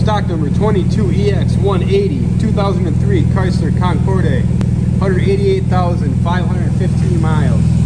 Stock number 22EX180, 2003 Chrysler Concorde, 188,515 miles.